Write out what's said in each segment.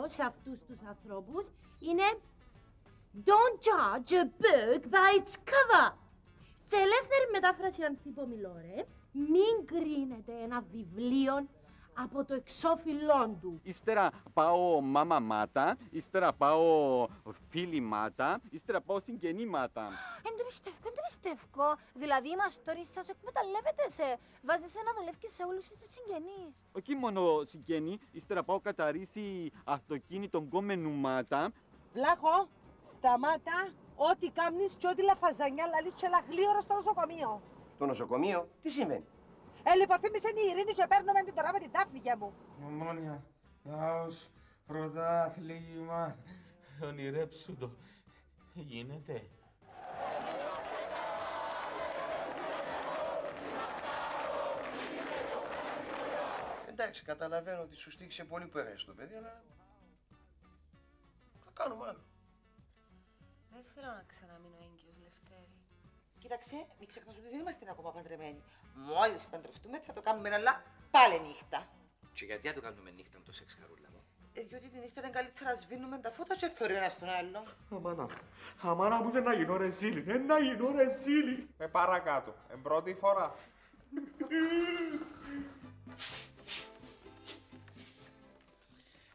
στείλω σε αυτούς τους ανθρώπους είναι Don't judge a book by its cover. Σε ελεύθερη μετάφραση ανθίπομη ρε, μην κρίνετε ένα βιβλίο από το εξώφυλλόν του. Ύστερα πάω μάμα μάτα, ύστερα πάω φίλη μάτα, ύστερα πάω συγγενή μάτα. Εν το πιστεύω, εν το πιστεύω. Δηλαδή η μαστόρη σας εκμεταλλεύεται σε. Βάζεσαι να δουλεύεις σε όλους τους συγγενείς. Όχι μόνο συγγενή, ύστερα πάω καταρρίσει αυτοκίνητο γκόμενου μάτα. Βλάχο, σταμάτα ό,τι κάνεις και ό,τι λαφαζανιά λαλείς και λαγλίωρα στο νοσοκομείο. Στο νοσοκομείο, τι συμβαίνει; Ε, λιποθύμησε η Ειρήνη και παίρνουμε την τώρα με την τάφνη για μου. Ομόνια, λαός, πρωτάθλημα, ονειρέψου το. Γίνεται. Εντάξει, καταλαβαίνω ότι σου στήχησε πολύ που έχασε το παιδί, αλλά. Θα κάνουμε άλλο. Δεν θέλω να ξαναμείνω έγκυος, Λευτέρη. Κοίταξε, μην ξεχνάς ότι δεν είμαστε ακόμα παντρεμένοι. Μόλις παντρευτούμε θα το κάνουμε, αλλά πάλι νύχτα. Και γιατί να το κάνουμε νύχτα με το σεξ, χαρούλα μου; Ε, διότι τη νύχτα είναι καλύτερα να σβήνουμε τα φώτα και θωρεί ένας στον άλλο. Αμάνα μου, αμάνα μου δεν να γίνω ρε ζήλι, δεν να γίνω ρε ζήλι. Με παρακάτω, εν πρώτη φορά.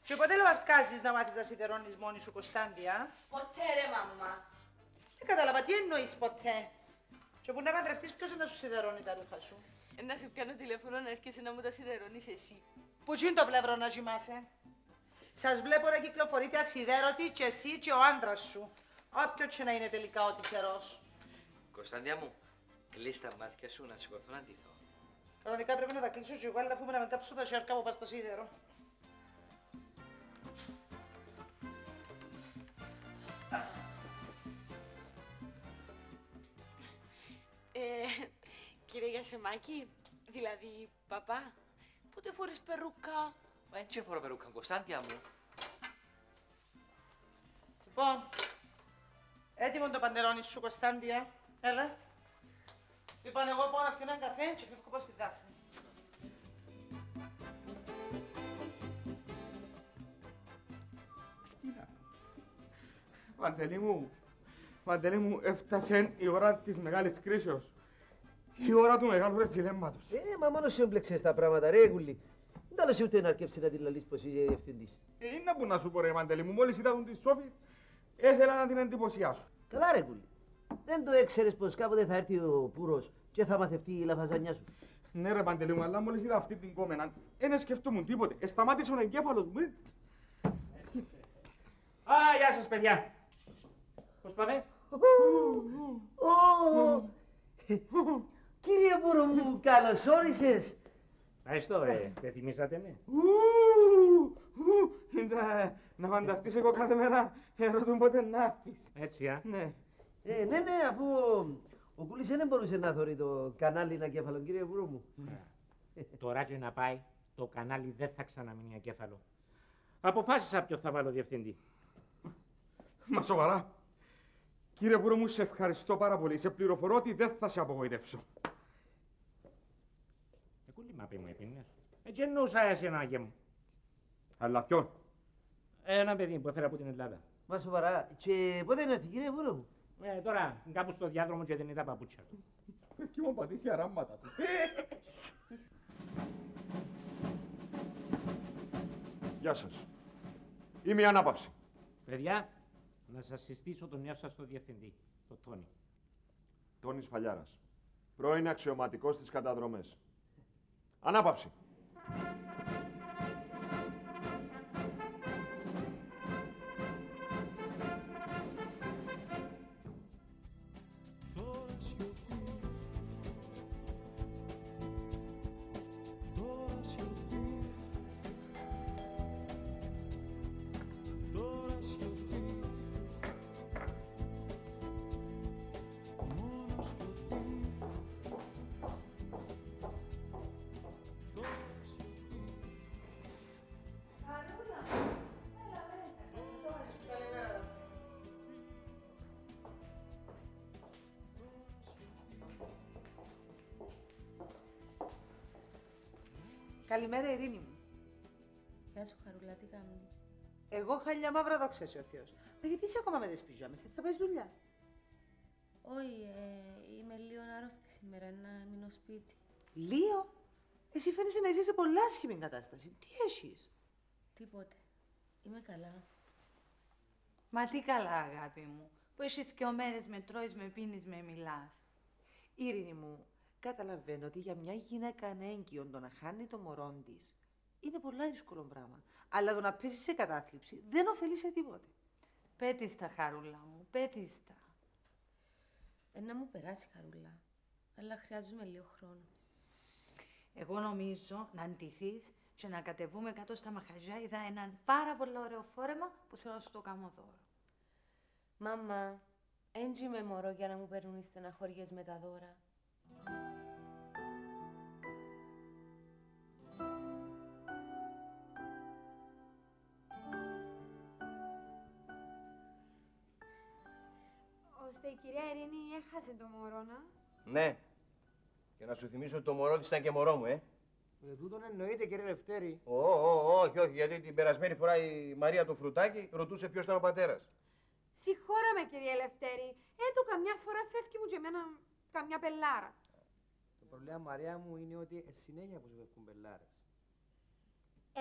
Και ποτέ λογαρκάζεις να μάθεις να σιδερώνεις μόνη σου, Κωνσταντια. Ποτέ ρε μαμά. Δεν κατάλαβα, τι εννοείς ποτέ; Και που να παντρευτείς, ποιος να σου σιδερώνει τα ρούχα σου; Ε, Να σου πιάνω τηλέφωνο να έρχεσαι να μου τα σιδερώνεις εσύ. Που είναι το πλευρό να κοιμάσαι; Σας βλέπω να κυκλοφορείτε ασυδέρωτοι και εσύ και ο άντρας σου. Όποιο και να είναι τελικά ο τυχερός. Κωνσταντιά μου, κλείς τα μάτια σου να σηκωθώ να ντυθώ. Κανονικά πρέπει να τα κλείσω και εγώ, αλλά αφού με να με κάψω τα σιάρκα μου πας στο σίδερο. Ε, κύριε Γιασεμάκη, δηλαδή παπά, πότε φορείς περούκα; Μα έτσι φορώ περούκα, Κωνσταντιά μου. Λοιπόν, έτοιμο το παντελόνι σου, Κωνσταντια. Έλα. Λοιπόν, εγώ πάω να πιω έναν καφέ και φεύγω πάω στη Δάφνη. Παντελή μου, Παντελή μου, έφτασε η ώρα της μεγάλης κρίσεως. Η ώρα του μεγάλου ρετσιλέμματος. Ε, μα μόνος σου έμπλεξες τα πράγματα, ρε Γουλή. Δεν τα λες ούτε να αρκέψει να την λαλείς πως είσαι ευθυντής. Ε, είναι που να σου πω ρε Παντελή μου, μόλις είδα τη Σόφη, ήθελα να την εντυπωσιάσω. Καλά ρε Γουλή. Δεν το έξερες πως κάποτε θα έρθει ο Πούρος και θα μαθευτεί η λαφαζανιά σου. Ναι ρε Παντελή μου, αλλά μόλις είδα αυτή την κόμενα, δεν σκεφτόμουν τίποτε. Ε, σταμάτησε ο εγκέφαλος μου. ε. Α, γεια σας παιδιά. Πώς πάτε. Ω, Κύριε Πούρο μου, καλώς όρισες. Ευχαριστώ, ε, δεν θυμήσατε με. Ου, ου, είναι, Να φανταστείς εγώ κάθε μέρα ερωτούν πότε να έρθεις. Έτσι, α. Ναι. Ε, ναι, ναι, αφού ο Κούλης δεν μπορούσε να θωρεί το κανάλι να κέφαλο, κύριε Πούρο μου. Τώρα και να πάει, το κανάλι δεν θα ξαναμείνει ακέφαλο. Αποφάσισα ποιος θα βάλω διευθυντή. Μα σοβαρά. Κύριε Πούρο μου, σε ευχαριστώ πάρα πολύ. Σε πληροφορώ ότι δεν θα σε απογοητεύσω. Ε, κούλη μάπη μου έπινες. Έτσι εννοούσα εσένα και μου. Αλλά ποιον; Ένα παιδί που έφερα από την Ελλάδα. Μα σοβαρά. Και πότε είναι έρθει, κύριε Πούρο μου; Ε, τώρα κάπου στο διάδρομο και δεν είδα παπούτσια του. Εκεί μου πατήσει αράματα του. Γεια σας. Είμαι η Ανάπαυση. Παιδιά, να σας συστήσω τον νέο σας το διευθυντή, το Τόνι. Τόνης Φαλιάρας. πρώην αξιωματικός στις καταδρομές. Ανάπαυση. Καλημέρα, Ειρήνη μου. Γεια σου, Χαρούλα, τι κάνεις; Εγώ χαλιά μαύρα δόξα σε ο Θεός. Μα γιατί είσαι ακόμα με τις πιζάμες, θα πας δουλειά; Όχι, ε, είμαι λίγο άρρωστη σήμερα, να μείνω σπίτι. Λίο, εσύ φαίνεσαι να είσαι σε πολλά άσχημη κατάσταση. Τι έχεις; Τίποτε. Είμαι καλά. Μα τι καλά, αγάπη μου, που εσύ δυο μέρες με τρώεις, με πίνεις, με μιλάς. Ειρήνη μου, καταλαβαίνω ότι για μια γυναίκα ανέγκυον το να χάνει το μωρό της είναι πολλά δύσκολο πράγμα. Αλλά το να πέσει σε κατάθλιψη δεν ωφελεί σε τίποτε. Πέτεις τα, Χαρούλα μου, πέτεις τα. Ε, να μου περάσει, Χαρούλα. Αλλά χρειάζομαι λίγο χρόνο. Εγώ νομίζω να αντιθείς και να κατεβούμε κάτω στα μαχαζιά. Είδα έναν πάρα πολύ ωραίο φόρεμα που θέλω να σου το κάνω δώρο. Μάμα, έντζι με μωρό για να μου παίρνουν οι στεναχωριές με τα δώρα. Ώστε η κυρία Ειρήνη έχασε το μωρό, να. Ναι. Και να σου θυμίσω ότι το μωρό της ήταν και μωρό μου, ε. Ε, τούτον εννοείται, κύριε Λευτέρη. Ω, ω, όχι, όχι, γιατί την περασμένη φορά η Μαρία του Φρουτάκη ρωτούσε ποιος ήταν ο πατέρας. Συγχώρα με, κυρία Ελευθέρη. Έτω καμιά φορά φεύγει μου και εμένα καμιά πελάρα. Το πρόβλημα, Μαρία μου, είναι ότι ε, συνέχεια που σου φεύγουν μπελάρες.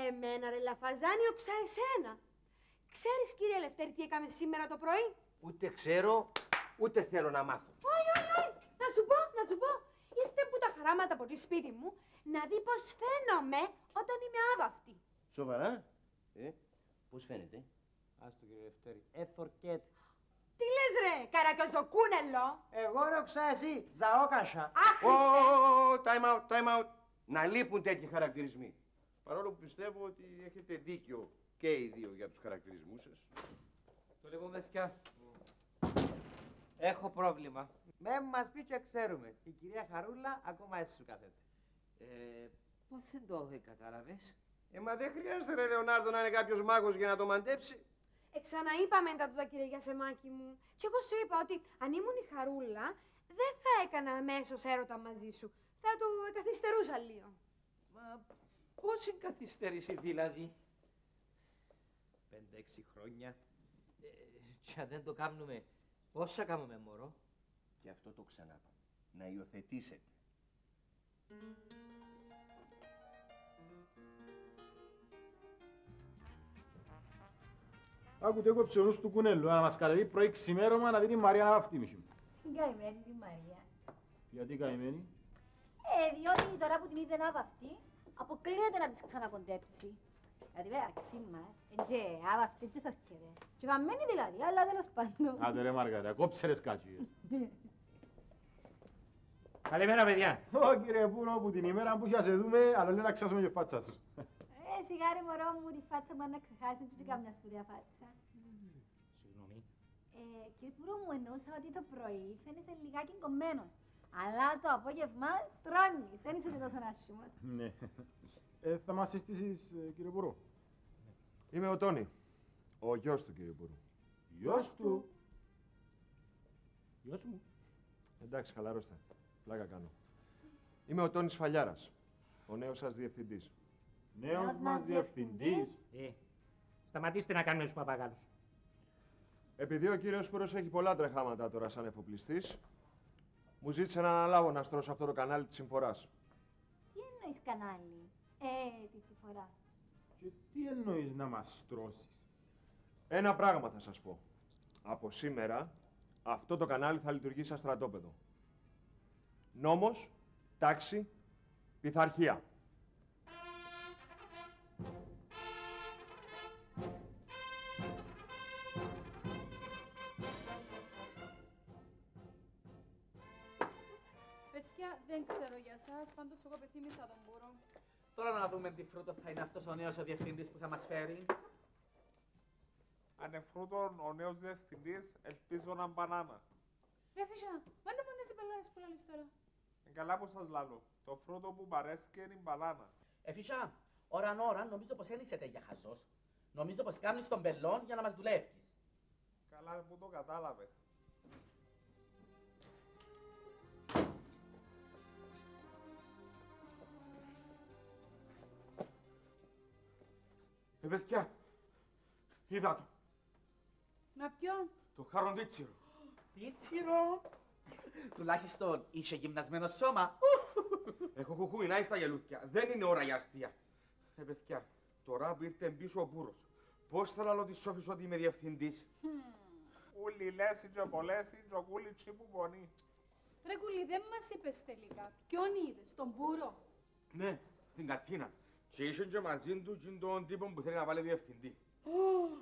Εμένα, ρε Λαφαζάνι, οξά εσένα. Ξέρεις, κύριε Ελευθέρη, τι έκαμε σήμερα το πρωί; Ούτε ξέρω, ούτε θέλω να μάθω. Όχι, όχι, όχι. Να σου πω, να σου πω. Ήρθε που τα χαράματα από το σπίτι μου να δει πώς φαίνομαι όταν είμαι άβαυτη. Σοβαρά, ε, πώς φαίνεται; Άστο, κύριε Λευτέρη. Έθορκέτ. Τι λες ρε, καρακιοζοκούνελο. Εγώ ρώξα εσύ, ζαόκασα. Αχ, Ω, ω, ω, time out, time out. Να λείπουν τέτοιοι χαρακτηρισμοί. Παρόλο που πιστεύω ότι έχετε δίκιο και οι δύο για τους χαρακτηρισμούς σας. Το λοιπόν, παιδιά, έχω πρόβλημα. Με μας πει και ξέρουμε. Η κυρία Χαρούλα ακόμα έτσι σου κάθεται. Ε, πώς δεν το έχει κατάλαβες. Ε, μα δεν χρειάζεται ρε Λεωνάρδο να είναι κάποιος μάγος για να το μαντέψει. Εξαναείπαμε τα τούτα, κύριε Γιασεμάκη μου. Και εγώ σου είπα ότι αν ήμουν η Χαρούλα, δεν θα έκανα αμέσως έρωτα μαζί σου. Θα το εκαθυστερούσα λίγο. Μα πώς είναι καθυστέρηση δηλαδή. Πέντε-έξι χρόνια. Ε, και αν δεν το κάνουμε, πώς θα κάνουμε μωρό. Και αυτό το ξανάπαμε. Να υιοθετήσετε. Άκουτε έκοψε ο νους του κουνέλου, να μας κατεβεί πρωί ξημέρωμα να δει τη Μαρία να βαφτεί μισή μου. Την καημένη τη Μαρία. Γιατί καημένη; Ε, διότι τώρα που την είδε να βαφτεί, αποκλείεται να της ξανακοντέψει. Γιατί μεταξύ μας, εντζε, άβαυτη και θορκέται. Και βαμμένη δηλαδή, αλλά τέλος πάντων. Άντε ρε Μαργαρία, κόψε ρε σκάτσιες. Καλημέρα, παιδιά. Ω κύριε Πούρο, που την ημέρα που θα σε δούμε, αλλά λέει να ξάσουμε και φάτσα σου. Ε, σιγάρι μωρό μου, τη φάτσα μου να ξεχάσει και καμιά σπουδαία φάτσα. Συγγνώμη. Ε, κύριε Πούρο μου, εννοούσα ότι το πρωί φαίνεσαι λιγάκι κομμένος. Αλλά το απόγευμα στρώνεις, δεν είσαι και τόσο άσχημος. Ναι. Ε, θα μας συστήσεις, ε, κύριε Πούρο. Είμαι ο Τόνι, ο γιος του κύριε Πουρού. Γιος του; Γιος μου. Εντάξει, χαλαρώστε. Πλάκα κάνω. Είμαι ο Τόνις Φαλιάρας, ο νέος σας διευθυντής. Νέος μας διευθυντής; Ε, σταματήστε να κάνουμε τους παπαγάλους. Επειδή ο κύριος Πούρος έχει πολλά τρεχάματα τώρα σαν εφοπλιστής, μου ζήτησε να αναλάβω να στρώσω αυτό το κανάλι της συμφοράς. Τι εννοείς κανάλι, ε, τη συμφοράς. Και τι εννοείς να μας στρώσεις; Ένα πράγμα θα σας πω. Από σήμερα, αυτό το κανάλι θα λειτουργεί σαν στρατόπεδο. Νόμος, τάξη, πειθαρχία. Παιδιά, δεν ξέρω για σας, πάντως εγώ πεθύμησα τον μπούρο. Τώρα να δούμε τι φρούτος θα είναι αυτός ο νέος ο διευθύντης που θα μας φέρει. Ανεφρούτων ο νέος διευθυντής, ελπίζω να μπανάνα. Ρε Φυσά, μάντε μου τις μπελάρες που λαλείς τώρα. Ε, καλά που σας λαλώ. Το φρούτο που παρέσκει είναι η μπανάνα. Εφισά, ώραν ώραν νομίζω πως δεν είσαι τέτοια χαζός. Νομίζω πως κάνεις τον πελόν για να μας δουλεύεις. Καλά που το κατάλαβες. Ε, παιδιά, είδα το. Να ποιον. Το χαροντίτσιρο. Τίτσιρο. Τουλάχιστον είσαι γυμνασμένος σώμα. Έχω κουκούινάει στα γελούθια. Δεν είναι ώρα για αστεία. Ε, παιδιά, τώρα που ήρθε πίσω ο Μπούρος, πώς θα λαλώ τη Σόφης ότι είμαι διευθυντής; Ούλοι λέσει και πολλές είναι και ο κούλιτσι που πονεί. Ρε Κουλή, δεν μας είπες τελικά. Ποιον είδες, τον μπούρο; Ναι, στην κατίνα. Και είχε και μαζί του και τον τύπο που θέλει να βάλει διευθυντή.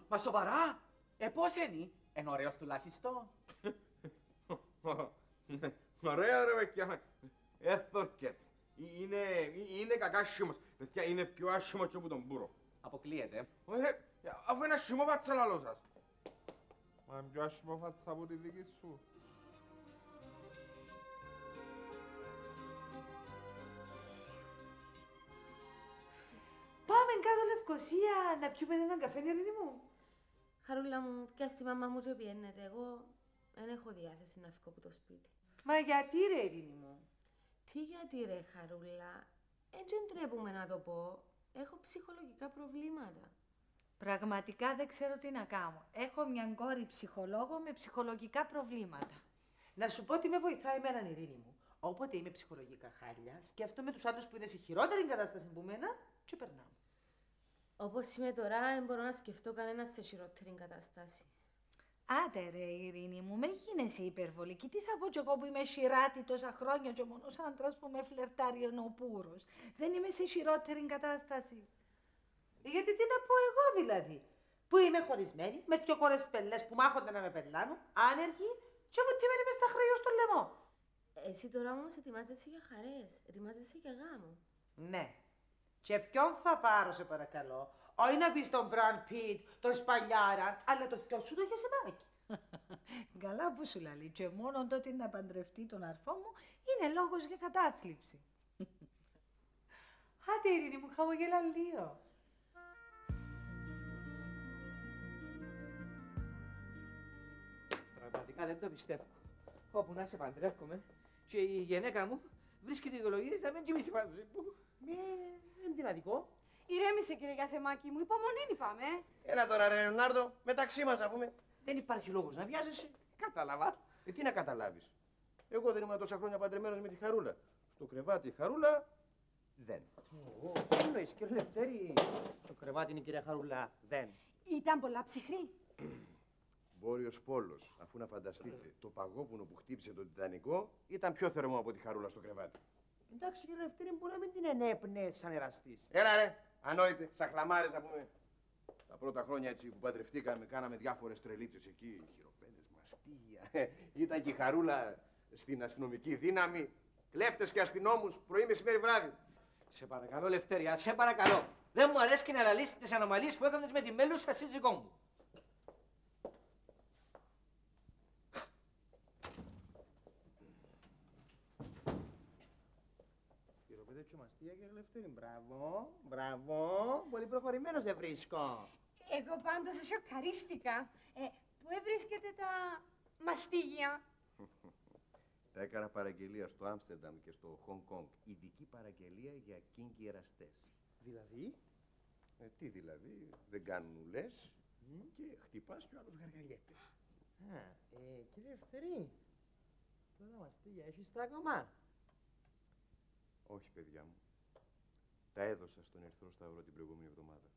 Μα σοβαρά. Ε, πώς είναι. Εν ωραίος τουλάχιστον. Ναι, Ωραία ρε παιδιά. Έθορκε. Είναι, είναι κακάσιμος. Παιδιά, είναι πιο άσχημος και από τον Μπούρο. Αποκλείεται. Ωραία, αφού είναι άσχημο βάτσα λαλό σας. Μα είναι πιο άσχημο φάτσα από τη δική σου. Κάτω Λευκοσία να πιούμε έναν καφέ, Ειρήνη μου. Χαρούλα μου, πια στη μαμά μου και πιένετε. Εγώ δεν έχω διάθεση να φύγω από το σπίτι. Μα γιατί ρε Ειρήνη μου; Τι γιατί ρε Χαρούλα, έτσι ντρέπουμε να το πω. Έχω ψυχολογικά προβλήματα. Πραγματικά δεν ξέρω τι να κάνω. Έχω μια κόρη ψυχολόγο με ψυχολογικά προβλήματα. Να σου πω ότι με βοηθάει εμένα, Ειρήνη μου. Όποτε είμαι ψυχολογικά χάλια, σκέφτομαι τους άλλους που είναι σε χειρότερη κατάσταση που μένα και περνάω. Όπως είμαι τώρα, δεν μπορώ να σκεφτώ κανένα σε χειρότερη κατάσταση. Άντε ρε Ειρήνη μου, με γίνεσαι υπερβολική. Τι θα πω κι εγώ που είμαι σειράτη τόσα χρόνια και ο μόνος άντρας που με φλερτάρει είναι ο Πούρος. Δεν είμαι σε χειρότερη κατάσταση. Γιατί τι να πω εγώ δηλαδή; Που είμαι χωρισμένη, με δυο κόρες πελές που μάχονται να με πελάνουν, άνεργη, και βουτυμένη μες στα χρέη στο λαιμό. Εσύ τώρα όμως ετοιμάζεσαι για χαρές. Ετοιμάζεσαι για γάμο. Ναι. Και ποιον θα πάρω, σε παρακαλώ; Όχι να πεις τον Μπραν Πιτ, τον Σπαλιάρα, αλλά το θείο σου το χεσεμάκι. Καλά που σου λαλεί. Και μόνο τότε να παντρευτεί τον αρφό μου είναι λόγος για κατάθλιψη. Άντε, Ειρήνη μου, χαμογέλα λίγο. Πραγματικά δεν το πιστεύω. Όπου να σε παντρεύκομαι και η γυναίκα μου βρίσκει τη δικαιολογία να μην κοιμηθεί μαζί μου. Ε, δεν είναι αδικό. Ηρέμησε, κύριε Γιασεμάκη μου. Υπομονή είπαμε. Έλα τώρα, ρε Λεωνάρδο, μεταξύ μας να πούμε. Δεν υπάρχει λόγος να βιάζεσαι. Κατάλαβα. Ε, τι να καταλάβεις. Εγώ δεν ήμουν τόσα χρόνια παντρεμένος με τη Χαρούλα. Στο κρεβάτι η Χαρούλα δεν. Εγώ, τι εννοείς, κύριε Λευτέρη. Στο κρεβάτι είναι η κυρία Χαρούλα. Δεν. Ήταν πολλά ψυχρή. Βόρειο Πόλος, αφού να φανταστείτε, το παγόβουνο που χτύπησε τον Τιτανικό ήταν πιο θερμό από τη Χαρούλα στο κρεβάτι. Εντάξει, κύριε Λευτέρη, μπορεί να μην την ενέπνε σαν εραστής. Έλα ρε, ανόητε, σαν χλαμάρες να πούμε. Τα πρώτα χρόνια έτσι που παντρευτήκαμε, κάναμε διάφορες τρελίτσες εκεί, χειροπέδες, μαστίγια. Ήταν και η Χαρούλα στην αστυνομική δύναμη. Κλέφτες και αστυνόμους, πρωί, μεσημέρι, βράδυ. Σε παρακαλώ, Λευτέρια, σε παρακαλώ. Δεν μου αρέσει να λαλείς τις ανομαλίες που έκανες με τη μέλουσα σύζυγό μου. Χειροπέδε και μαστία, κύριε Λευτέρη; Μπράβο, μπράβο. Πολύ προχωρημένος σε βρίσκω. Εγώ πάντως σοκαρίστηκα. Ε, πού βρίσκεται τα μαστίγια. Τα έκανα παραγγελία στο Άμστερνταμ και στο Χονγκ Κονγκ. Ειδική παραγγελία για κίνκι εραστές. Δηλαδή; Ε, τι δηλαδή, δεν κάνουν ουλές και χτυπάς και ο άλλος γαργαλιέται. Α, ε, κύριε Λευτέρη. Τώρα τα μαστίγια έχεις τα ακόμα; Όχι, παιδιά μου. Τα έδωσα στον Ερθρό Σταυρό την προηγούμενη εβδομάδα.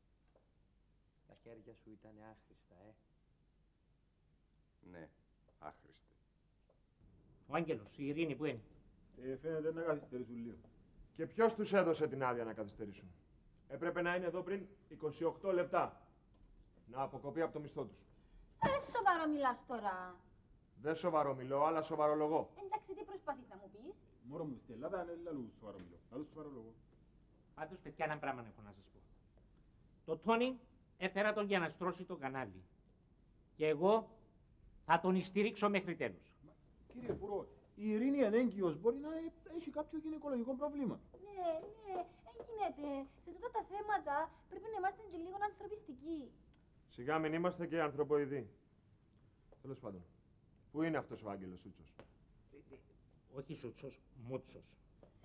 Στα χέρια σου ήταν άχρηστα, ε. Ναι, άχρηστα. Ο Άγγελος, η Ειρήνη που είναι. Ε, φαίνεται να καθυστερήσουν λίγο. Και ποιος τους έδωσε την άδεια να καθυστερήσουν; Έπρεπε να είναι εδώ πριν 28 λεπτά. Να αποκοπεί από το μισθό τους. Ε, σοβαρό μιλάς τώρα. Δεν σοβαρό μιλώ, αλλά σοβαρολογώ. Εντάξει, τι προσπαθείς να μου πεις; Μωρό μου, στην Ελλάδα είναι λαλού σοβαρό μιλώ. Λαλού σοβαρό λόγο. Πάντως, παιδιά, ένα πράγμα έχω να σας πω. Το Τόνι έφερα τον για να στρώσει το κανάλι. Και εγώ θα τον στηρίξω μέχρι τέλους. Κύριε Υπουργό, η Ειρήνη ενέγκυος μπορεί να ε- έχει κάποιο γυναικολογικό πρόβλημα. Ναι, ναι, δεν γίνεται. Σε τούτα τα θέματα πρέπει να είμαστε και λίγο ανθρωπιστικοί. Σιγά μην είμαστε και ανθρωποειδοί. Τέλος πάντων. Πού είναι αυτός ο Άγγελος Σούτσος; Όχι Σούτσος, Μούτσος.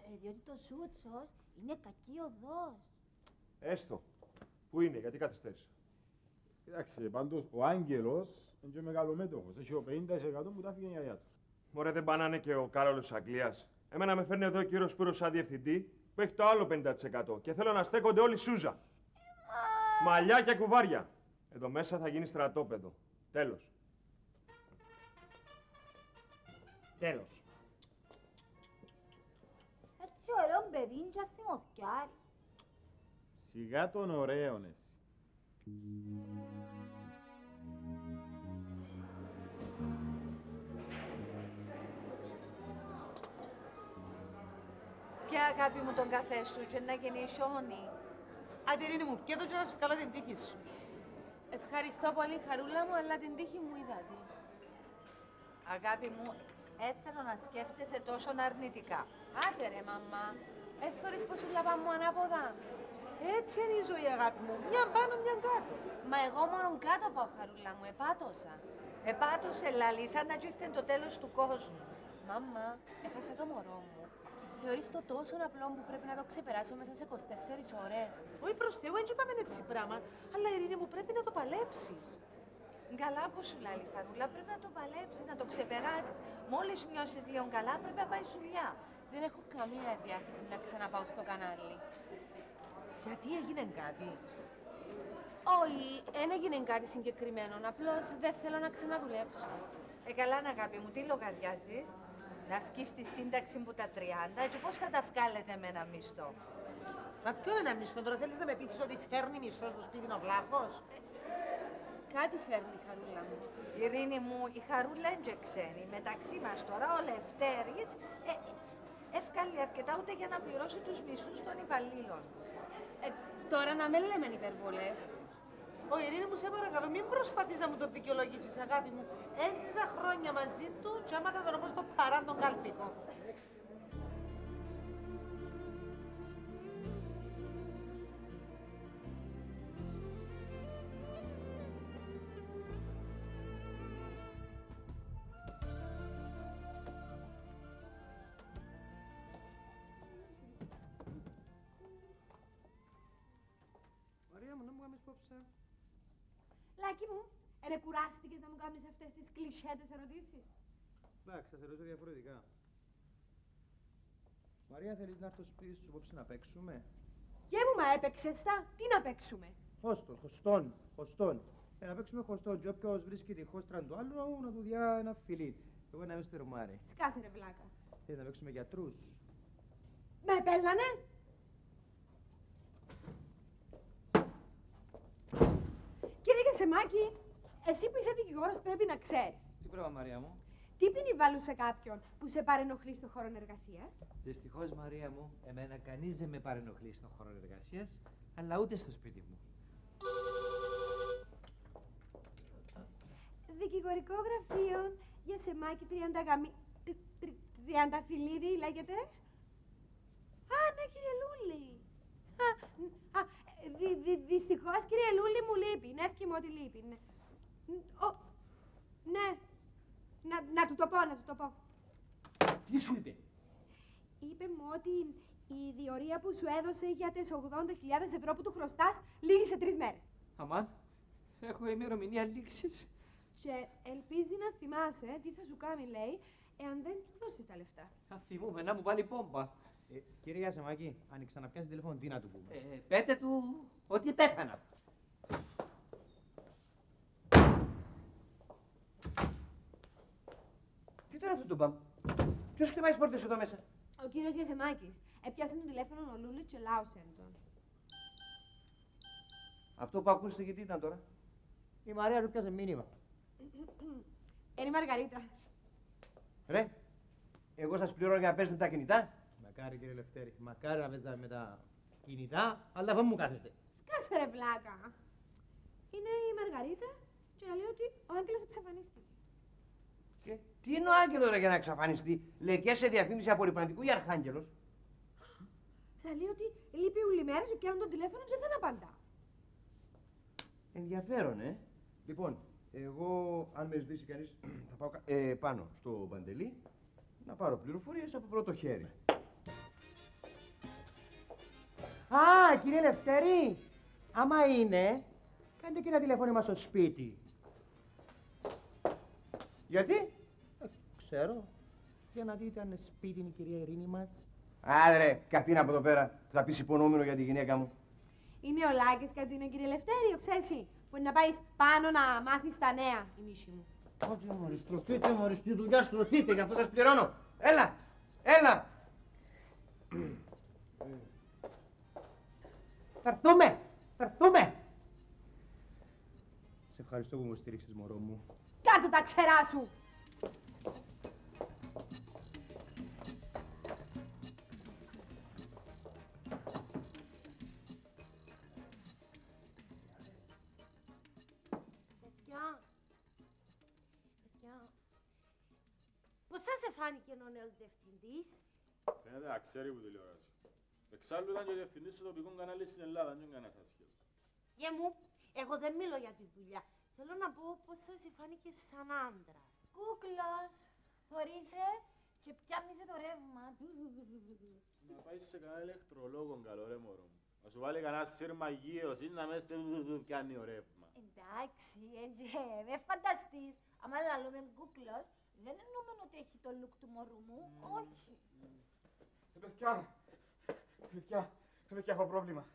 Ε, διότι το σούτσος είναι κακή οδός. Έστω. Πού είναι, γιατί καθυστέρησε; Κοιτάξτε, πάντως ο Άγγελος είναι και μεγάλο μέτοχος. Έχει ο 50% που τα έφυγε η γιαγιά του. Μωρέ δεν πάνε να είναι και ο Κάρολος Αγγλίας. Εμένα με φέρνει εδώ ο κύριος Σπύρος σαν διευθυντή που έχει το άλλο 50% και θέλω να στέκονται όλοι σούζα. Μαλλιά και κουβάρια. Εδώ μέσα θα γίνει στρατόπεδο. Τέλος. Τέλος. Παιδί, είναι και θυμωθιάρι. Σιγά τον ωραίον εσύ. Ποια αγάπη μου τον καφέ σου και να γίνει σιόνι. Άντε, Ειρήνη μου, πιέτο και να σου βγάλω την τύχη σου. Ευχαριστώ πολύ, χαρούλα μου, αλλά την τύχη μου είδατε. Αγάπη μου, έθελα να σκέφτεσαι τόσο αρνητικά. Άτε ρε, μαμά. Έθωρες πως ούλα πάμε μου ανάποδα. Έτσι είναι η ζωή, αγάπη μου. Μια πάνω, μια κάτω. Μα εγώ μόνο κάτω πάω, χαρούλα μου, επάτωσα. Επάτωσε, Λαλή, σαν να ήρθε το τέλος του κόσμου. Μαμά, έχασα το μωρό μου. Θεωρείς το τόσο απλό που πρέπει να το ξεπεράσω μέσα σε 24 ώρες. Όχι προς Θεού, δεν είπαμε έτσι πράγμα. Αλλά, Ειρήνη μου, πρέπει να το παλέψεις. Καλά που σου λέει, Χαρούλα, πρέπει να το παλέψεις, να το ξεπεράσεις. Μόλις νιώσεις λίγο καλά, πρέπει να πάει δουλειά. Δεν έχω καμία διάθεση να ξαναπάω στο κανάλι. Γιατί έγινε κάτι; Όχι, δεν έγινε κάτι συγκεκριμένο. Απλώς δεν θέλω να ξαναδουλέψω. Ε, καλά, αγάπη μου, τι λογαριάζεις; Να βγεις στη σύνταξη που τα 30 και πώς θα τα βγάλετε με ένα μισθό; Μα ποιο είναι ένα μισθό, τώρα θέλεις να με πείσεις ότι φέρνει μισθό στο σπίτι ο βλάχος; Κάτι φέρνει η χαρούλα μου. Ειρήνη μου, η χαρούλα είναι και ξένη. Μεταξύ μας τώρα ο Λευτέρης ε, εύκαλε αρκετά ούτε για να πληρώσει τους μισθούς των υπαλλήλων. Ε, τώρα να με λέμε υπερβολές. Ω Ειρήνη μου, σε παρακαλώ, μην προσπαθείς να μου το δικαιολογήσεις, αγάπη μου. Έζησα χρόνια μαζί του και άμα θα τον όπως το παράν τον κάλπικο. Μαρία μου, να μου κάνεις πόψε. Λάκι μου, ε, κουράστηκες να μου κάνεις αυτές τις κλεισέτες ερωτήσεις; Εντάξει, θα σε ρωτήσω διαφορετικά. Μαρία, θέλεις να έρθω στο σπίτι σου απόψε να παίξουμε; Και μου μα έπαιξες τα, τι να παίξουμε; Χώστον, χωστόν, χωστόν. Ε, να παίξουμε χωστόν. Και όποιος βρίσκει τη χώστρα του άλλου, να του διά ένα φιλί. Εγώ να είμαι στο ρομάρι. Σκάσε ρε βλάκα. Θέλεις να παίξουμε γιατρούς. Με πέλανες. Κύριε Γεσεμάκη, εσύ που είσαι δικηγόρος πρέπει να ξέρεις. Τι πράγμα, Μαρία μου. Τι ποινή βάλουν σε κάποιον που σε παρενοχλεί στο χώρο εργασίας; Δυστυχώς, Μαρία μου, εμένα κανείς δεν με παρενοχλεί στον χώρο εργασίας, αλλά ούτε στο σπίτι μου. Δικηγορικό γραφείο Γεσεμάκη 30 γαμί... τρι- τρι- 30 φιλίδι λέγεται. Α, ναι κύριε Λούλη. Α, ν- α, δυ, δυ, δυστυχώς κύριε Λούλη μου λείπει. Είναι εύκαιμο ότι λείπει. Ναι. Ν- ο- ναι. Να, να του το πω, να του το πω. Τι σου είπε; Είπε μου ότι η διορία που σου έδωσε για τις 80.000 ευρώ που του χρωστάς λύγει σε τρεις μέρες. Αμάν, έχω ημερομηνία λήξης. Και ελπίζει να θυμάσαι τι θα σου κάνει, λέει, εάν δεν του δώσεις τα λεφτά. Θα θυμούμε να μου βάλει πόμπα. Ε, κύριε Γιασεμάκη, αν ξαναπιάσει τηλέφωνο, τι να του πούμε; Ε, πέτε του ότι πέθανα. Τι τώρα αυτό το μπαμ; Ποιος χτυπάει τις πόρτες εδώ μέσα; Ο κύριος Γεσεμάκης. Έπιασε το τηλέφωνο ο Λούλης και λάωσε τον. Αυτό που ακούστηκε τι ήταν τώρα; Η Μαρία του πιάσε μήνυμα. Είναι η Μαργαρίτα. Ρε, εγώ σας πληρώνω για να παίζετε τα κινητά. Μακάρι κύριε Λευτέρη, μακάρι να παίζαμε με τα κινητά, αλλά δεν μου κάθεται. Σκάσε ρε βλάκα. Είναι η Μαργαρίτα και να λέει ότι ο Άγγελος εξαφανίστηκε. Και τι είναι ο Άγγελος ρε για να εξαφανιστεί; Λέει σε διαφήμιση απορριπαντικού ή Αρχάγγελος. Να λέει ότι λείπει όλη μέρα και πιάνουν τον τηλέφωνο και δεν απαντά. Ενδιαφέρον, ε. Λοιπόν, εγώ, αν με ζητήσει κανείς, θα πάω κα- ε, πάνω στο Παντελή να πάρω πληροφορίες από πρώτο χέρι. Α, κύριε Λευτέρη, άμα είναι, κάντε και ένα τηλεφώνημα στο σπίτι. Γιατί; Ξέρω. Για να δείτε αν είναι σπίτι είναι η κυρία Ειρήνη μας. Άδρε, κατίνα από εδώ πέρα, θα πεις υπονόμενο για τη γυναίκα μου. Είναι ο Λάκης κάτι είναι κύριε Λευτέρη, ο Ξέση, που είναι να πάεις πάνω να μάθεις τα νέα, η μίση μου. Όχι, μωρή, στρωθείτε, μωρή, στη δουλειά στρωθείτε, γι' αυτό σας πληρώνω. Έλα, έλα. Θα έρθουμε, θα έρθουμε. Σε ευχαριστώ που μου στήριξες, μωρό μου. Κάτω τα ξερά σου! Παιδιά, παιδιά, πώς σας εφάνηκε ο νέος διευθυντής; Φαίνεται να ξέρει που τηλεόραση. Εξάλλου ήταν και ο διευθυντής του τοπικού κανάλι στην Ελλάδα, δεν είναι κανένας άσχετος. Γε μου, εγώ δεν μιλώ για τη δουλειά. Θέλω να πω πώς σας εφάνηκε σαν άντρας. Κούκλος, θωρείσαι και πιάνεις το ρεύμα. Να πάεις σε κανένα ηλεκτρολόγο καλό ρε μωρό μου. Να σου βάλει κανένα σύρμα γύρω ή να μέσα του πιάνει ο ρεύμα. Εντάξει, έτσι, με φανταστείς. Άμα λαλούμε κούκλος, δεν εννοούμε ότι έχει το look του μωρού μου. Όχι. Ε, παιδιά, παιδιά, ε, παιδιά, έχω πρόβλημα.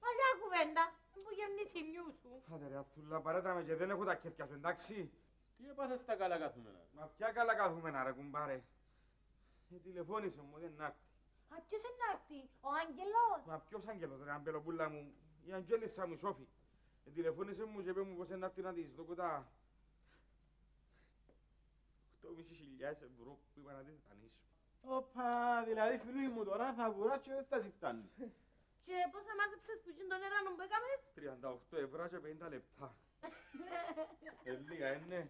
Παλιά κουβέντα, που γεμνείς η μιού σου. Άντε ρε, Αθούλα, παρέτα με και δεν έχω τα κέφια σου, εντάξει. Τι έπαθες τα καλά καθούμενα; Μα ποια καλά καθούμενα ρε κουμπάρε. Ε, τηλεφώνησε μου, δεν να έρθει. Α, ποιος είναι να έρθει, ο Άγγελος. Μα ποιος άγγελος ρε, αμπελοπούλα μου. Η Αγγέλισσα μου, η Σόφη. Ε, τηλεφώνησε μου και είπε μου πως είναι να έρθει να της δω τα... 8.500 ευρώ που είπα να της δανείσω. Όπα, δηλαδή φίλοι μου τώρα θα βουράς και δεν θα σε φτάνει. Και πόσα μάζεψες που γίνει τον έρανο που έκαμες; 38 ευρώ και 50 λεπτά. Ε, λίγα, ε, ναι.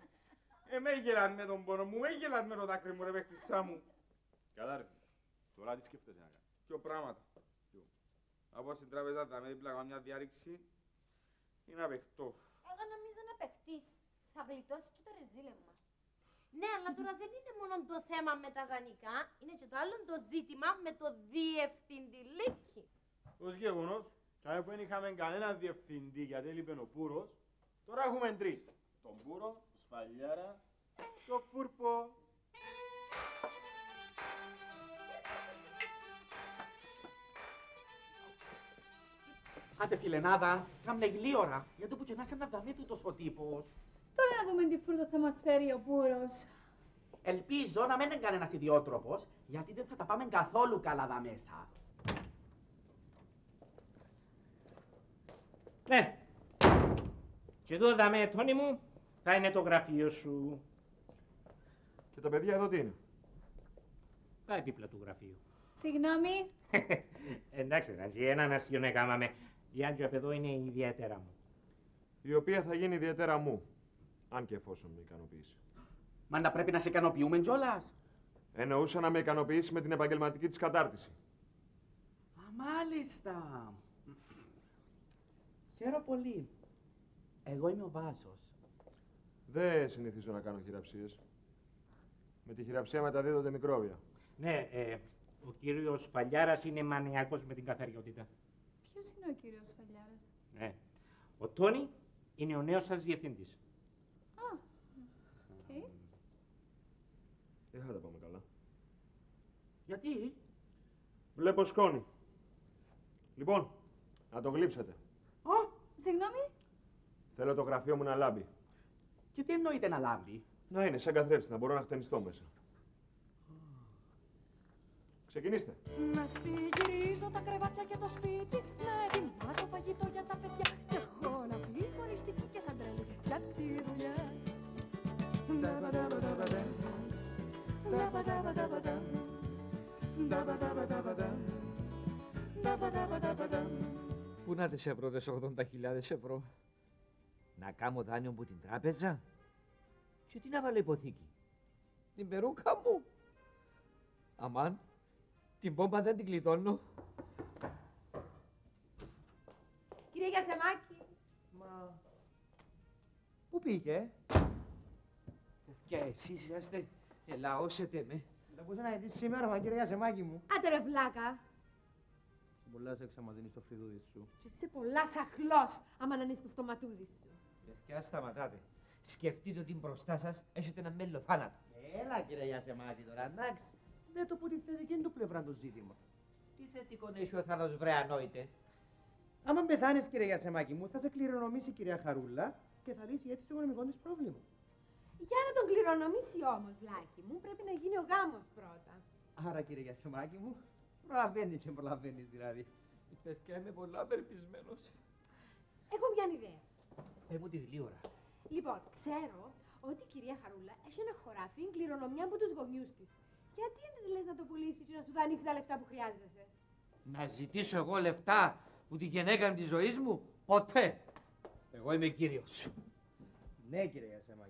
Ε, με γελάς με τον πόνο μου, με γελάς με το δάκρυ μου ρε παίχτησά μου. Καλά ρε. Τώρα τι σκέφτεσαι να κάνεις; Ποιο πράγματα. Από στην τράπεζα θα με δίπλα κάνω μια διάρρηξη ή να παιχτώ. Εγώ νομίζω να παιχτείς. Θα γλιτώσεις και το ρεζίλεμα. Ναι, αλλά τώρα δεν είναι μόνο το θέμα με τα δανεικά, είναι και το άλλο το ζήτημα με το διευθυντή Λίκη. Ως γεγονός, κάθε που δεν είχαμε κανένα διευθυντή γιατί έλειπε ο Πούρος, τώρα έχουμε τρεις. Τον Πούρο, τον Σφαλιάρα, τον Φούρπο. Άντε φιλενάδα, κάμνε γλύωρα. Γιατί που και να σε να δανεί τούτος ο τύπος. Τώρα να δούμε τι φρούτο θα μας φέρει ο Πούρος. Ελπίζω να μην είναι κανένας ιδιότροπος, γιατί δεν θα τα πάμε καθόλου καλά δα μέσα. Ναι. Και εδώ δαμε, Τόνι μου, θα είναι το γραφείο σου. Και τα παιδιά εδώ τι είναι; Τα επίπλα του γραφείου. Συγγνώμη, Εντάξει, Ραντζή, έναν αστείο έκαναμε. Η Άντζια εδώ είναι η ιδιαίτερα μου. Η οποία θα γίνει ιδιαίτερα μου. Αν και εφόσον με ικανοποιήσει. Μα να πρέπει να σε ικανοποιούμε κιόλας. Εννοούσα να με ικανοποιήσει με την επαγγελματική της κατάρτιση. Α, μάλιστα. Χαίρομαι πολύ. Εγώ είμαι ο Βάσος. Δεν συνηθίζω να κάνω χειραψίες. Με τη χειραψία μεταδίδονται μικρόβια. Ναι, ε, ο κύριος Παλιάρας είναι μανιακός με την καθαριότητα. ποιος είναι ο κύριος Φαλιάρας; Ναι. Ο Τόνι είναι ο νέος σας διευθυντής. Α, οκ. Δεν θα τα πάμε καλά. Γιατί; Βλέπω σκόνη. Λοιπόν, να το γλείψετε. Συγγνώμη, Θέλω το γραφείο μου να λάμπει. Και τι εννοείτε να λάμπει; Να είναι σαν καθρέφτη, να μπορώ να χτενιστώ μέσα. Ξεκινήστε. Να συγυρίζω τα κρεβάτια και το σπίτι Να ετοιμάζω φαγητό για τα παιδιά Πού να τις ευρώ τις 80.000 ευρώ; Να κάνω δάνειο από την τράπεζα; Και τι να βάλω υποθήκη; Την περούκα μου. Αμάν, την πόμπα δεν την κλειδώνω. Κύριε Γιασεμάκη. Μα... Πού πήγε; Και εσείς είσαστε, ελαώσετε με. Θα μπορούσε να ειδήσει σήμερα, μα κύριε Γιασεμάκη μου. Άντε ρε βλάκα. Πολλά σεξ άμα δίνεις το φρυδούδι σου. Και είσαι πολλά σαχλός, άμα να είναι στο στοματούδι σου. Παιδιά, σταματάτε. Σκεφτείτε ότι μπροστά σας έχετε ένα μέλλον θάνατο. Έλα κύριε Γιασεμάκη τώρα, εντάξει. Δεν το που τη θετική του πλευρά το ζήτημα. Τι θετικό έχει ο θάνατος βρε ανόητε. Άμα πεθάνεις κύριε Γιασεμάκη μου, θα σε κληρονομήσει η κυρία Χαρούλα και θα λύσει έτσι το οικονομικό της πρόβλημα. Για να τον κληρονομήσει όμως, Λάκη μου, πρέπει να γίνει ο γάμος πρώτα. Άρα κύριε Γιασεμάκη μου, προλαβαίνεις και προλαβαίνεις δηλαδή. Παιδιά, είμαι πολλά απελπισμένος. Έχω μια ιδέα. Πες μου τη γλύωρα. Λοιπόν, ξέρω ότι η κυρία Χαρούλα έχει ένα χωράφι κληρονομιά από τους γονιούς της. Γιατί δεν της λες να το πουλήσεις και να σου δανείσει τα λεφτά που χρειάζεσαι; Να ζητήσω εγώ λεφτά που τη γενέκα της ζωής μου, ποτέ. Εγώ είμαι κύριος. Ναι κύριε Γιασεμάκη μου, ναι.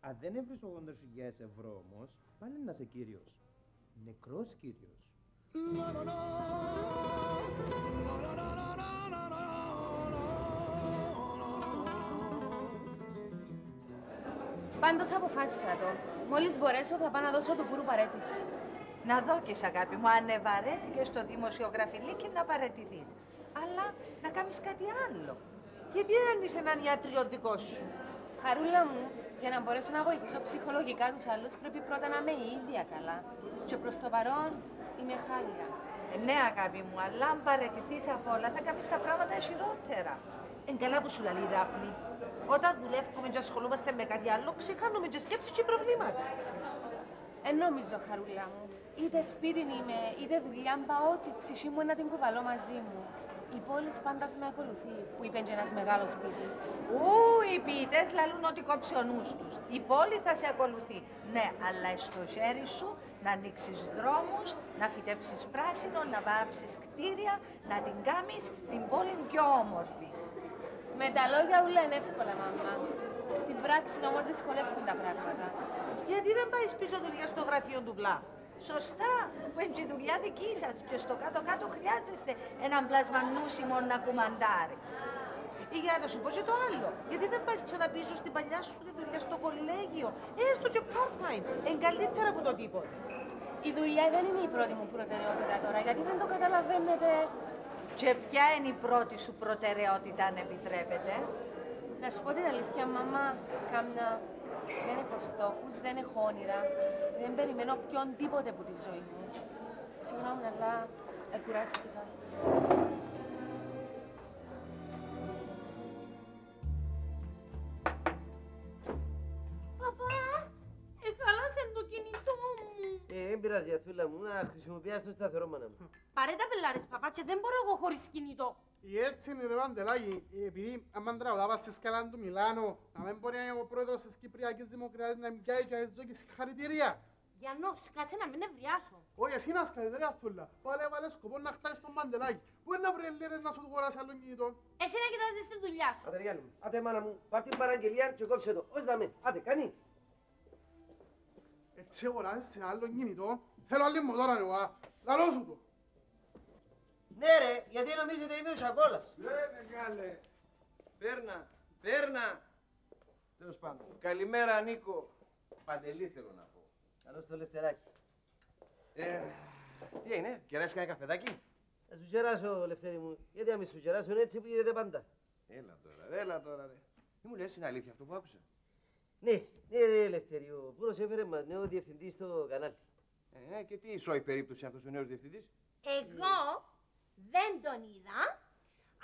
Αν δεν έβρεις 80.000 ευρώ όμως, πάλι να είσαι κύριος. Νεκρός κύριος. Πάντως αποφάσισα το. Μόλις μπορέσω θα πάω να δώσω του πούρου παρέτηση. Να δώκεις αγάπη μου, αν ευαρέθηκες στο δημοσιογραφιλίκι να παρετηθείς. Αλλά να κάνεις κάτι άλλο. Γιατί δεν είσαι έναν ιατρείο δικό σου. Χαρούλα μου, για να μπορέσω να βοηθήσω ψυχολογικά τους άλλους πρέπει πρώτα να είμαι η ίδια καλά. Και προς το παρόν είμαι χάλια. Ε, ναι, αγάπη μου, αλλά αν παρετηθείς από όλα θα κάνεις τα πράγματα χειρότερα. Εν καλά που σου λέει η Δάφνη. Όταν δουλεύουμε και ασχολούμαστε με κάτι άλλο, ξεχάνουμε και σκέψεις και προβλήματα. Ε, νομίζω, Χαρούλα μου. Είτε σπίτι είμαι, είτε δουλειά πάω, ότι η ψυχή μου είναι να την κουβαλώ μαζί μου. Η πόλη πάντα θα με ακολουθεί, που είπε και ένας μεγάλος ποιητής. Ου, οι ποιητές λαλούν ότι κόψει ο νους τους. Η πόλη θα σε ακολουθεί. Ναι, αλλά στο χέρι σου να ανοίξεις δρόμους, να φυτέψεις πράσινο, να βάψεις κτίρια, να την κάνεις την πόλη πιο όμορφη. Με τα λόγια ούλα είναι εύκολα, μαμά. Στην πράξη όμως δυσκολεύουν τα πράγματα. Γιατί δεν πάεις πίσω δουλειά στο γραφείο του Βλάχ. Σωστά, που είναι και η δουλειά δική σας. Και στο κάτω-κάτω χρειάζεστε έναν πλάσμα νούσιμο να κουμαντάρει. Ή για να σου πω και το άλλο. Γιατί δεν πάει ξαναπίσω στην παλιά σου τη δουλειά στο κολέγιο. Έστω και part-time. Εν καλύτερα από το τίποτε. Η δουλειά δεν είναι η πρώτη μου προτεραιότητα τώρα, γιατί δεν το καταλαβαίνετε. Και ποια είναι η πρώτη σου προτεραιότητα, αν επιτρέπετε; Να σου πω την αλήθεια, μαμά, κάμνα δεν έχω στόχους, δεν έχω όνειρα. Δεν περιμένω ποιον τίποτε από τη ζωή μου. Συγγνώμη, αλλά εκουράστηκα. Πειράζει, Αθούλα μου, να χρησιμοποιάς το σταθερό, μάνα μου. Πάρε τα πελάρες, παπά, και δεν μπορώ εγώ χωρίς κινητό. Η έτσι είναι ρε Παντελάκη, επειδή άμα τραγουδά στη σκαλά του Μιλάνο, να μην μπορεί ο πρόεδρος της Κυπριακής Δημοκρατίας να μιλάει και να ζω και συγχαρητήρια. Γιάννο, σκάσε να μην ευριάσω. Όχι, εσύ να σκαλεί ρε Αθούλα. Πάλε έβαλε σκοπό να χτάρεις τον Παντελάκη. Πού είναι να βρει λίρες να σου του χωράσει άλλον κινητό; Εσύ να κοιτάζεις τη δουλειά σου. Άντε, Γιάννη μου, άντε, μάνα μου, πάρ' την παραγγελία και κόψε το. Ως δαμε, άντε, κάνει. Έτσι αγοράζεις σε άλλον κινητό. Θέλω άλλη μου τώρα ρε βα. Λαλό σου το. Ναι ρε, γιατί νομίζετε είμαι ο Σακόλας. Ναι, μεγάλε. Πέρνα, πέρνα. Τέλος πάντων. Καλημέρα, Νίκο. Παντελή θέλω να πω. Καλώς το λευτεράκι. Ε, τι είναι, κεράσει κανένα καφεδάκι. Θα σου κεράσω, Λευτέρη μου, γιατί να μην σου κεράσω, είναι έτσι που γίνεται πάντα. Έλα τώρα, ρε, έλα τώρα, ρε. Τι μου λες, είναι αλήθεια αυτό που άκουσα. Ναι, ναι ρε Λευτέρη, ο Πούρος έφερε μας νέο διευθυντή στο κανάλι. Ε, και τι ισόη περίπτωση αυτός ο νέος διευθυντής; Εγώ δεν τον είδα,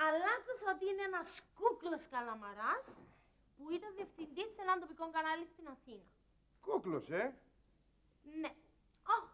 αλλά άκουσα ότι είναι ένας κούκλος καλαμαράς που ήταν διευθυντής σε έναν τοπικό κανάλι στην Αθήνα. Κούκλος, ε; Ναι. Αχ,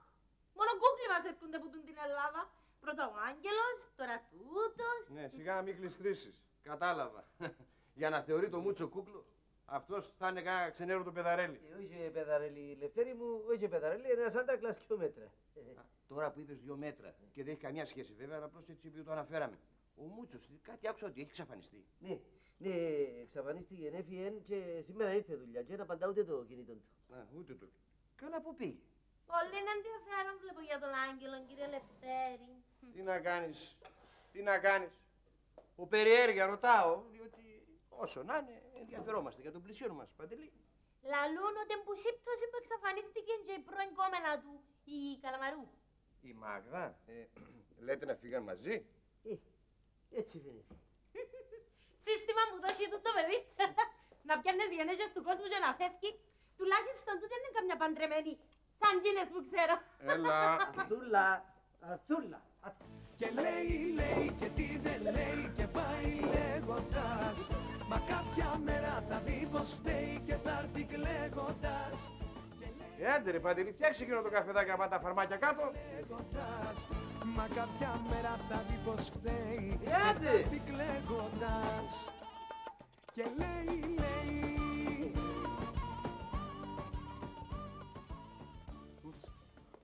μόνο κούκλοι μας έρχονται από την Ελλάδα. Πρώτα ο Άγγελος, τώρα τούτος. Ναι, σιγά να μην κλειστρήσεις. Κατάλαβα. Για να θεωρεί το Μούτσο κούκλο, αυτός θα είναι κανένα ξενέρο το πεδαρέλι. Ε, Όχι πεδαρέλη, Λευτέρη μου, όχι πεδαρέλη, ένας άντρακλας δυο μέτρα. Ε, Τώρα που είπες δύο μέτρα και δεν έχει καμιά σχέση βέβαια, αλλά απλώς έτσι επειδή το αναφέραμε. Ο Μούτσος, κάτι άκουσα ότι έχει εξαφανιστεί. Ναι, ναι, εξαφανίστηκε, έφυγε και σήμερα ήρθε δουλειά και δεν απαντά ούτε το κινητό του. Α, ούτε το. Καλά που πήγε; Πολύ ενδιαφέρον βλέπω για τον Άγγελο, κύριε Λευτέρη. Τι να κάνεις, τι να κάνεις. Ο περιέργεια ρωτάω, διότι όσο να είναι ενδιαφερόμαστε για τον πλησίον μας, Παντελή. Λαλούν ότι που σύμπτωση που εξαφανίστηκε και η πρώην κόμενα του, η Καλαμαρού. Η Μάγδα, ε, λέτε να φύγαν μαζί; Ε, έτσι φαίνεται. Σύστημα μου δώσει του το παιδί. να πιάνεις γενέσεις του κόσμου και να φεύγει. Τουλάχιστον τούτε είναι καμιά παντρεμένη. Σαν τζίνες που ξέρω. Έλα. Αθούλα, αθούλα. Και λέει, λέει και τι δεν λέει και πάει λέγοντας Μα κάποια μέρα θα δει πως φταίει και θα έρθει κλαίγοντας Ε, άντε ρε Παντελή, φτιάξε εκείνο το καφεδάκι να τα φαρμάκια κάτω. Λέγοντας Μα κάποια μέρα θα δει πως φταίει και Ε, θα άντε. έρθει κλαίγοντας Και λέει, λέει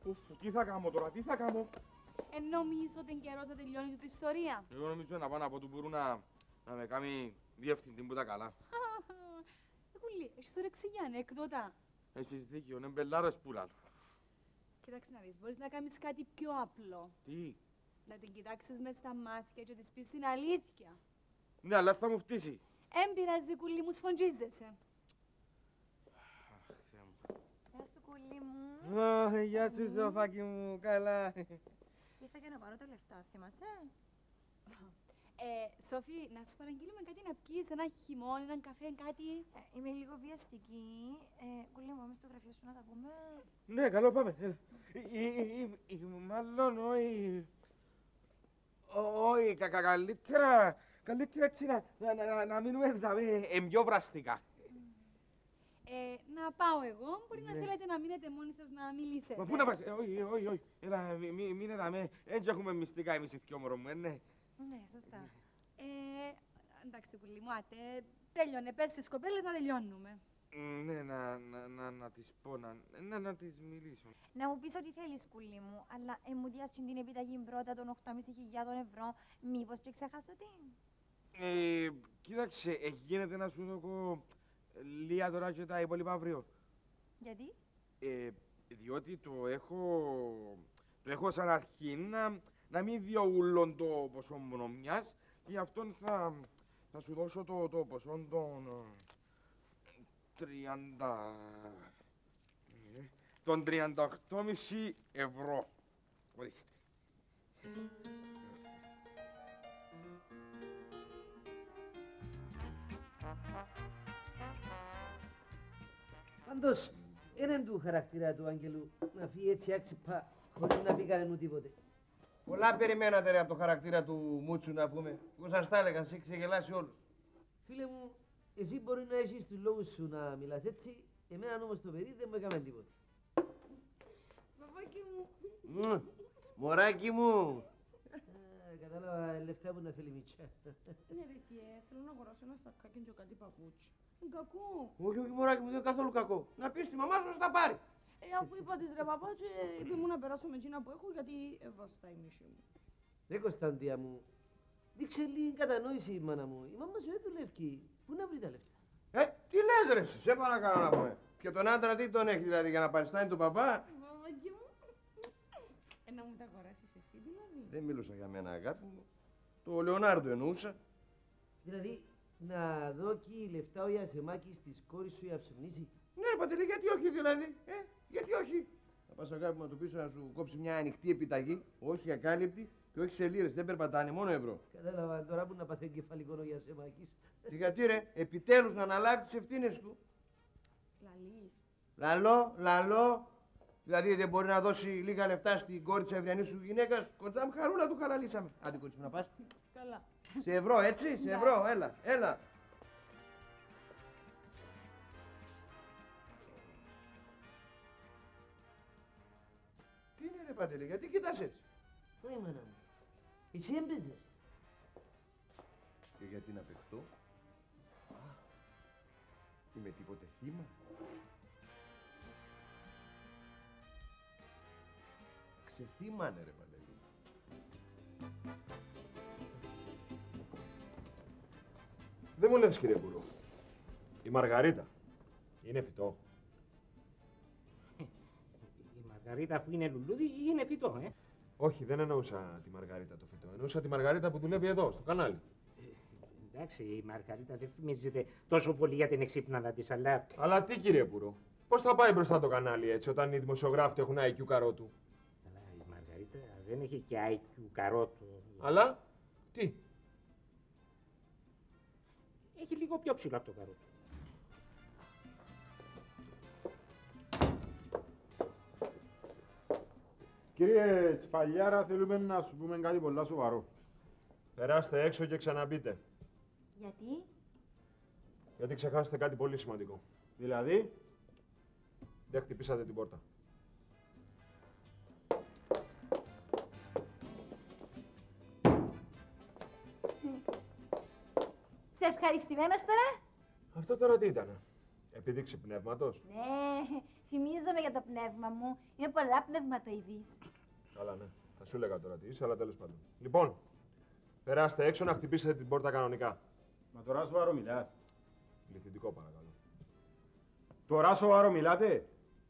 Ουφ, τι θα κάνω τώρα, τι θα κάνω; Ε, νομίζω ότι είναι καιρός να τελειώνει τούτη η ιστορία. Εγώ νομίζω να πάω να πω του μπορούν να, να με κάνει διευθυντή που τα καλά. Κουλή, έχεις όρεξη για ανέκδοτα. Έχεις δίκιο, είναι μπελάρες που λάλλω. Κοίταξε να δεις, μπορείς να κάνεις κάτι πιο απλό. Τι; Να την κοιτάξεις μες στα μάτια και να της πεις την αλήθεια. Ναι, αλλά θα μου φτύσει. Εν πειράζει, κουλή μου, σφοντζίζεσαι. Γεια σου, κουλή μου. Ω, γεια σου, Σοφάκι μου, καλά. Ήρθα για να πάρω τα λεφτά, θυμάσαι; Ε, Σοφή, να σου παραγγείλουμε κάτι να πιείς, ένα χυμόν, έναν καφέ, κάτι. Ε, είμαι λίγο βιαστική. Ε, κουλή μου, πάμε στο γραφείο σου να τα πούμε. Ναι, καλό, πάμε. έλα. Ε, ε, ε, ε, Μάλλον, όχι. Ω- Όχι, κα- κα- καλύτερα, καλύτερα έτσι να, να, να, να μείνουμε δαμέ, ε, πιο βραστικά. Ε, να πάω εγώ, μπορεί να Ναι. θέλετε να μείνετε μόνοι σας να μιλήσετε. Μα πού να πας, ε, όχι, όχι, όχι. Έλα, μη- μη- μείνε δαμέ, έτσι έχουμε μυστικά εμείς οι δυο μωρό μου, ε, ναι. Ναι, σωστά. Ε, εντάξει, πουλί μου, άτε, τέλειωνε. Πες στις κοπέλες να τελειώνουμε. Μ, Ναι, να, να, να, να τις πω, να, να, να τις μιλήσω. Να μου πεις ό,τι θέλεις, κουλή μου, αλλά ε, μου διάσουν την επιταγή πρώτα των 8.500 ευρώ. Μήπως και ξέχασα τι; Ε, κοίταξε, ε, γίνεται να σου δω λίγα τώρα και τα υπόλοιπα αύριο. Γιατί; Ε, διότι το έχω, το έχω σαν αρχή να, να μην διαούλων το ποσό μόνο μιας και γι' αυτό θα, θα σου δώσω το, το ποσό των ε, 30... ε, των 38,5 ευρώ. Ορίστε. Πάντως, είναι του χαρακτήρα του Άγγελου να φύγει έτσι άξιπα χωρίς να πει κανέναν τίποτε. Πολλά περιμένατε ρε από το χαρακτήρα του Μούτσου να πούμε. Εγώ σας τα έλεγα, σε ξεγελάσει όλους. Φίλε μου, εσύ μπορεί να έχεις τους λόγους σου να μιλάς έτσι, εμένα όμως το παιδί δεν μου έκαμε τίποτε. Παπάκι μου. Μμ, Μωράκι μου. Ε, κατάλαβα λεφτά που να θέλει μίτσια. Ναι ρε θιέ, θέλω να αγοράσω ένα σακάκι και κάτι παπούτσι. Είναι κακό. Όχι, όχι, μωράκι μου, δεν είναι καθόλου κακό. Να πεις στη μαμά σου να στα πάρει. Ε, αφού είπα της ρε παπά και είπε μου να περάσω με εκείνα που έχω γιατί έβαστα η μισή μου. Ρε Κωνσταντία μου, δείξε λίγη κατανόηση η μάνα μου. Η μάμα σου δεν δουλεύει. Πού να βρει τα λεφτά; Ε, τι λες ρε, εσύ, σε παρακαλώ να πούμε. Και τον άντρα τι τον έχει δηλαδή για να παριστάνει τον παπά; Παπάκι μου. Ε, να μου τα αγοράσεις εσύ δηλαδή. Δεν μίλουσα για μένα, αγάπη μου. Το Λεωνάρντο εννοούσα. Δηλαδή, να δώκει λεφτά ο Ιασεμάκης της κόρης σου για ψεμνήσει. Ναι, ρε Παντελή, γιατί όχι δηλαδή. Ε, γιατί όχι; Θα πας αγάπη μου να του πεις να σου κόψει μια ανοιχτή επιταγή, όχι ακάλυπτη και όχι σε λίρες. Δεν περπατάνε, μόνο ευρώ. Κατάλαβα τώρα που να πάθει εγκεφαλικό ο Ιασεμάκης. Και γιατί ρε, επιτέλους να αναλάβει τις ευθύνες του. Λαλείς. Λαλό, λαλό. Δηλαδή δεν μπορεί να δώσει λίγα λεφτά στην κόρη της αυριανής σου γυναίκας. Κοντζάμ χαρούλα του χαραλίσαμε. Άντε κότσι μου να πας. Καλά. Σε ευρώ, έτσι, σε ευρώ, έλα, έλα. Παντελή, γιατί κοιτάς έτσι. Όχι, μάνα μου. Εσύ έμπαιζες. Και γιατί να παιχτώ; Είμαι τίποτε θύμα. Ξεθύμανε ρε Παντελή. Δεν μου λες κύριε Μπουρού. Η Μαργαρίτα. Είναι φυτό. Μαργαρίτα αφού είναι λουλούδι είναι φυτό, ε. Όχι, δεν εννοούσα τη Μαργαρίτα το φυτό. Εννοούσα τη Μαργαρίτα που δουλεύει εδώ, στο κανάλι. Εντάξει, η Μαργαρίτα δεν φημίζεται τόσο πολύ για την εξύπναδα της, αλλά... Αλλά τι κύριε Μπουρού. Πώς θα πάει μπροστά το κανάλι έτσι όταν οι δημοσιογράφοι του έχουν IQ καρότου; Αλλά η Μαργαρίτα δεν έχει και IQ καρότο. Αλλά, τι; Έχει λίγο πιο ψηλό από το καρότο. Κύριε Σφαλιάρα, θέλουμε να σου πούμε κάτι πολλά σοβαρό. Περάστε έξω και ξαναμπείτε. Γιατί; Γιατί ξεχάσετε κάτι πολύ σημαντικό. Δηλαδή, Δεν χτυπήσατε την πόρτα. Σε ευχαριστημένος τώρα. Αυτό τώρα τι ήταν. Επίδειξη πνεύματος; Ναι, φημίζομαι για το πνεύμα μου. Είμαι πολλά πνευματοειδής. Καλά, ναι. Θα σου έλεγα τώρα τι είσαι, αλλά τέλος πάντων. Λοιπόν, περάστε έξω να χτυπήσετε την πόρτα κανονικά. μα τώρα σοβαρό μιλάς. Πληθυντικό παρακαλώ. Τώρα σοβαρό μιλάτε.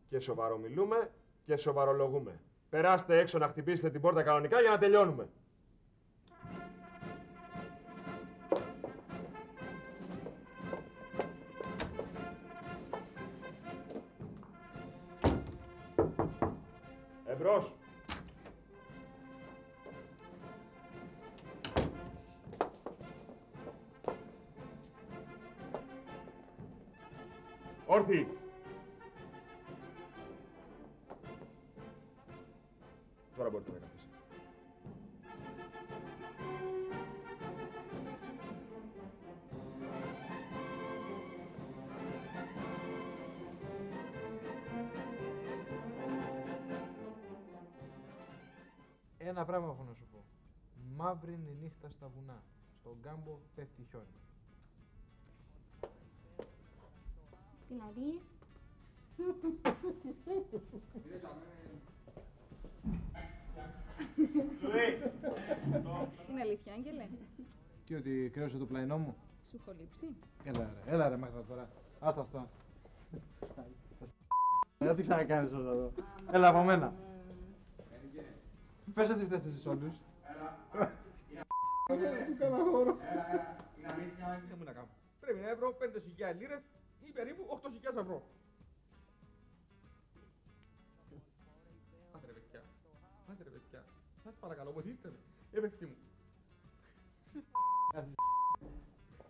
Και σοβαρομιλούμε και σοβαρολογούμε. Περάστε έξω να χτυπήσετε την πόρτα κανονικά για να τελειώνουμε. Ένα πράγμα έχω να σου πω. Μαύρη είναι η νύχτα στα βουνά. Στον κάμπο πέφτει χιόνι. Δηλαδή. Είναι αλήθεια, Άγγελε; Τι, ότι κρέωσε το πλαϊνό μου; Σου έχω λείψει. Έλα ρε, έλα ρε Μάγδα τώρα. Άστα αυτά. Δεν τι ξανακάνεις όλα εδώ. Έλα από μένα. Πες ότι φταίς εσείς όλους. Σου κάνα χώρο. Τι μου να κάνω. Πρέπει να βρω 5.000 λίρες ή περίπου 8.000 ευρώ. Άντε ρε παιδιά. Άντε ρε παιδιά. Σας παρακαλώ, βοηθήστε με. Ε, παιχτή μου.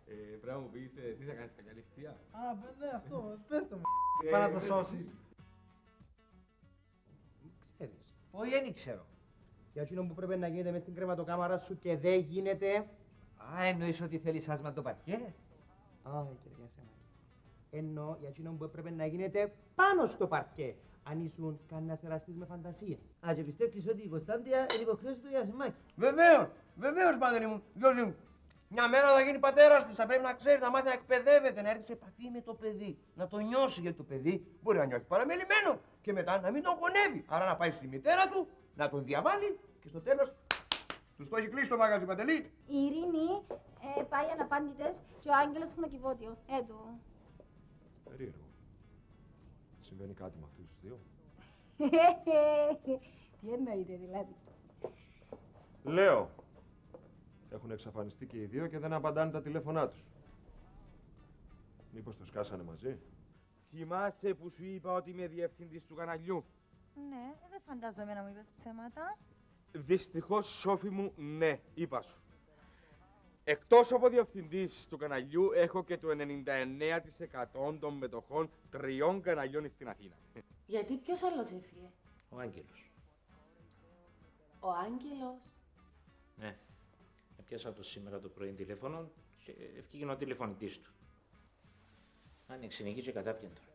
Ε, πρέπει να μου πεις ε, τι θα κάνεις, καμιά ληστεία; Α, ναι, αυτό. Πες το μου. Ε, Πάει να το ε, σώσεις. Ξέρεις. Όχι, δεν ξέρω. Για εκείνο που πρέπει να γίνεται μες στην κρεβατοκάμαρα σου και δεν γίνεται. Α, εννοείς ότι θέλεις άσμα το παρκέ; Όχι, κύριε Σεμάκη. Ενώ για εκείνο που έπρεπε να γίνεται πάνω στο παρκέ. Αν ήσουν κανένας εραστής με φαντασία. Α, και πιστεύεις ότι η Κωνσταντία είναι υποχρέωση του Ιασημάκη. Βεβαίως, βεβαίως, Παντελή μου. Διότι μια μέρα θα γίνει πατέρας της. Θα πρέπει να ξέρει, να μάθει να εκπαιδεύεται, να έρθει σε επαφή με το παιδί. Να το νιώσει γιατί το παιδί μπορεί να νιώθει παραμελημένο και μετά να μην τον γονεύει. Άρα να πάει στη μητέρα του, να τον διαβάλει και στο τέλος τους το έχει κλείσει το μαγαζί Παντελή. Η Ειρήνη ε, πάει αναπάντητες και ο Άγγελος χρονοκιβώτιο. Έτω. Περίεργο. Συμβαίνει κάτι με αυτούς τους δύο; Τι εννοείται δηλαδή. Λέω. Έχουν εξαφανιστεί και οι δύο και δεν απαντάνε τα τηλέφωνά τους. Μήπως το σκάσανε μαζί; Θυμάσαι που σου είπα ότι είμαι διευθυντής του καναλιού; Ναι, δεν φαντάζομαι να μου είπες ψέματα. Δυστυχώς, Σόφη μου, ναι, είπα σου. Εκτός από διευθυντής του καναλιού, έχω και το 99% των μετοχών τριών καναλιών στην Αθήνα. Γιατί ποιος άλλος έφυγε; Ο Άγγελος. Ο Άγγελος; Ναι. Έπιασα το σήμερα το πρωί τηλέφωνο και ευκήγαινε ο τηλεφωνητής του. Άνοιξε νική και κατάπιαν τώρα.